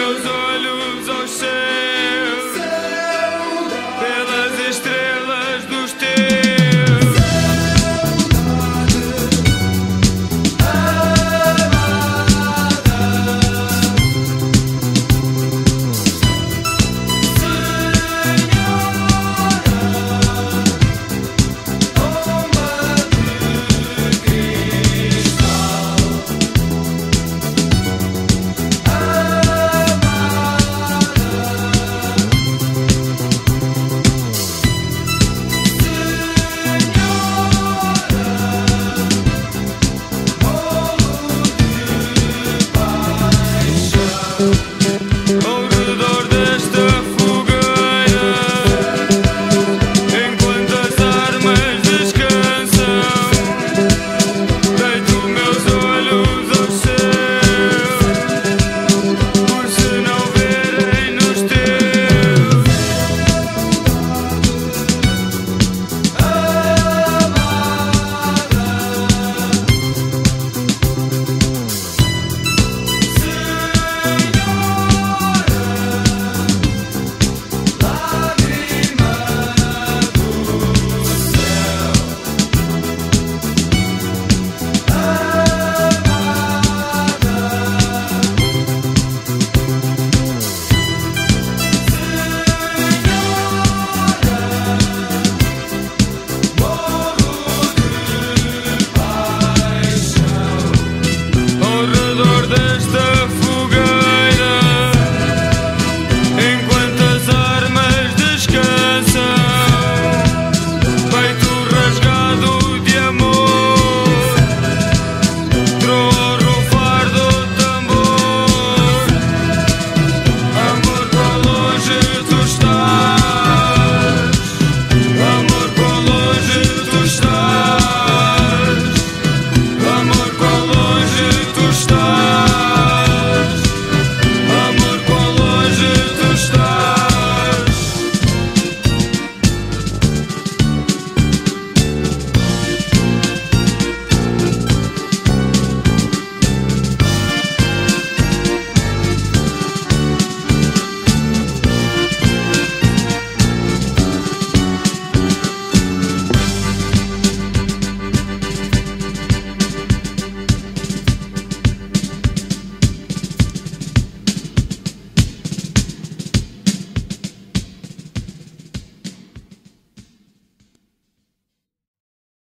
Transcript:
goes on.